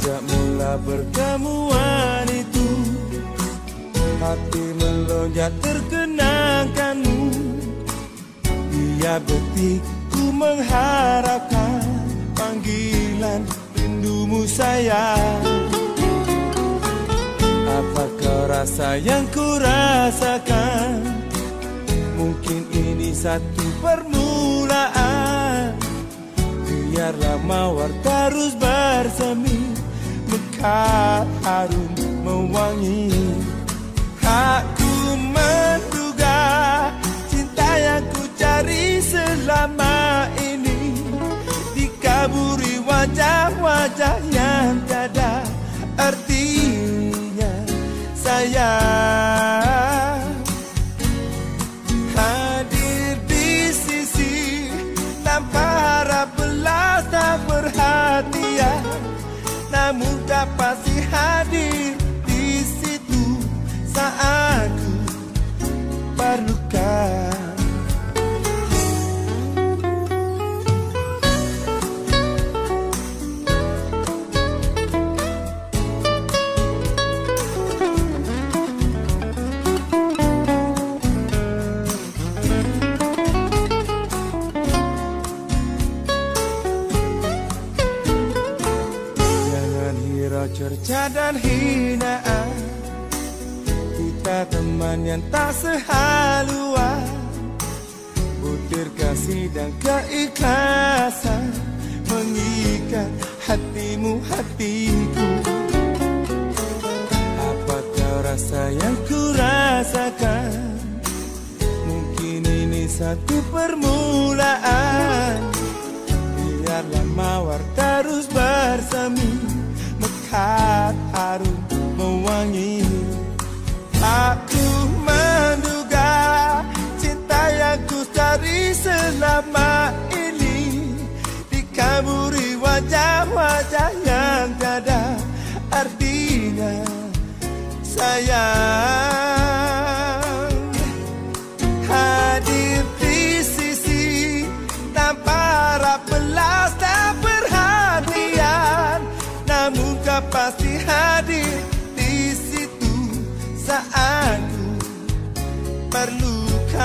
Sejak mula pertemuan itu Hati melonjak terkenangkanmu. Dia betiku mengharapkan Panggilan rindumu sayang. Apakah rasa yang ku rasakan? Mungkin ini satu permulaan. Biarlah mawar terus bersemi Harum mewangi Aku menduga Cinta yang ku cari selama ini Dikaburi wajah-wajah yang tiada Artinya Tak pasti hadir di situ Saat cerca dan hinaan. Kita teman yang tak sehaluan. Butir kasih dan keikhlasan. Mengikat hatimu hatiku. Apakah rasa yang ku rasakan? Mungkin ini satu permulaan Mekar harum mewangi. Aku menduga Cinta yang ku cari selama ini Dikaburi wajah-wajah yang tiada Artinya. Sayang perlukan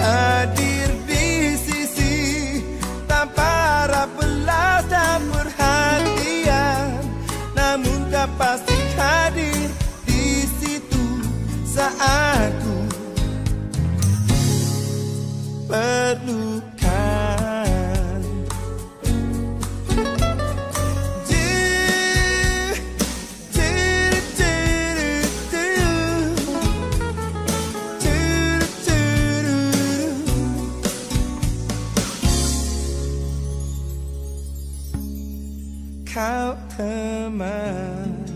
Hadir di sisi tanpa harap belas dan perhatian. Namun kau pasti hadir di situ saat Kau teman